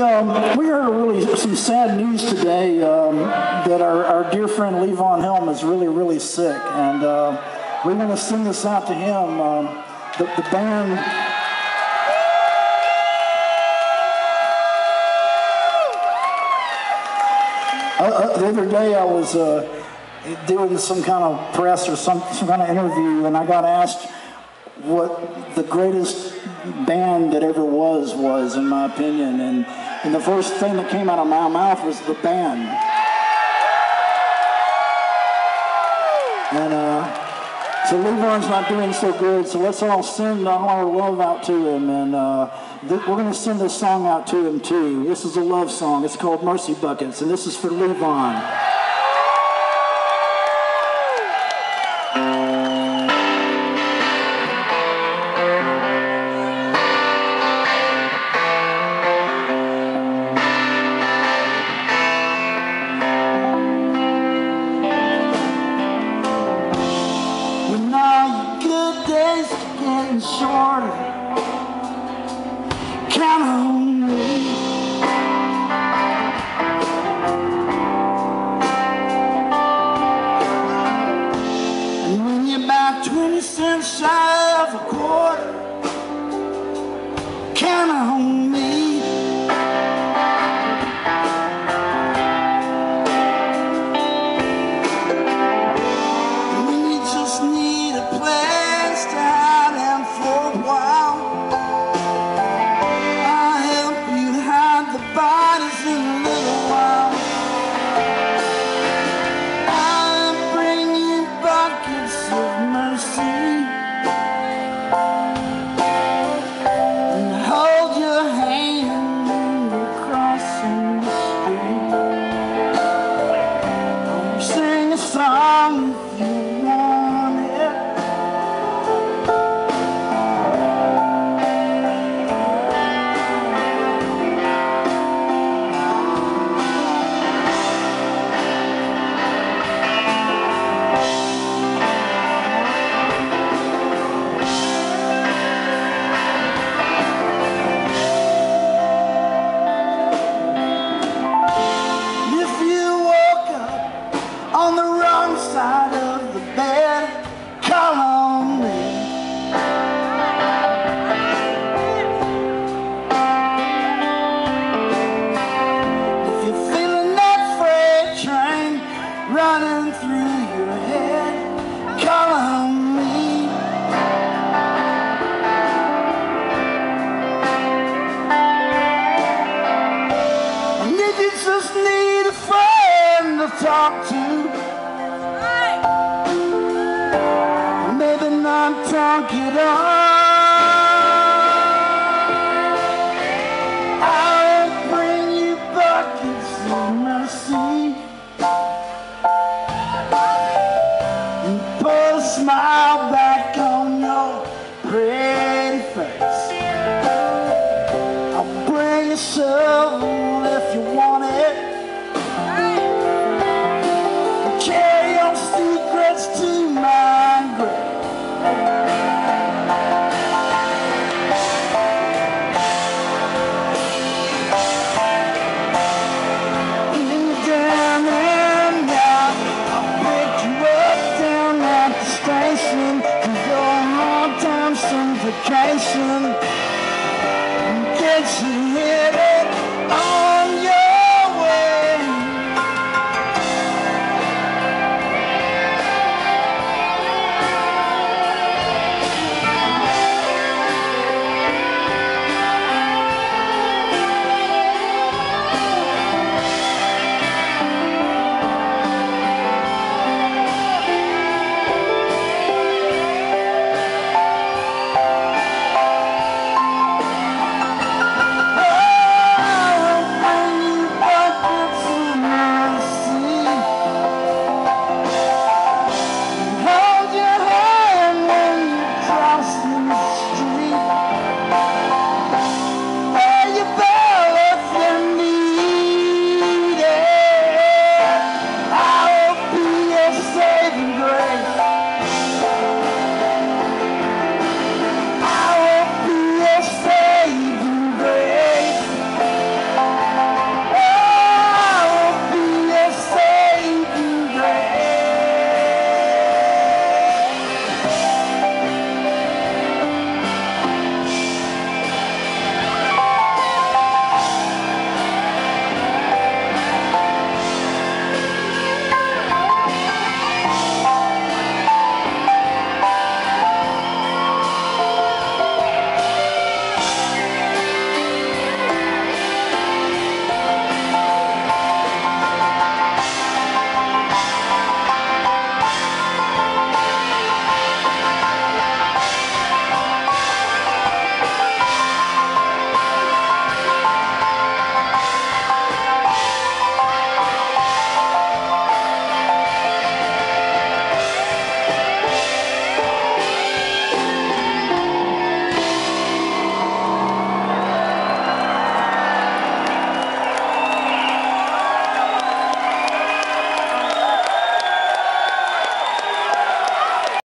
We um, we heard really some sad news today um, that our, our dear friend Levon Helm is really really sick, and uh, we want to send this out to him. Um, the, the band. Uh, uh, the other day I was uh, doing some kind of press or some, some kind of interview, and I got asked what the greatest band that ever was was, in my opinion. And, and the first thing that came out of my mouth was the band. And uh, so Levon's not doing so good, so let's all send all our love out to him. And uh, th- we're going to send this song out to him too. This is a love song. It's called Mercy Buckets, and this is for Levon. Shorter, count to talk to, maybe not talk it all.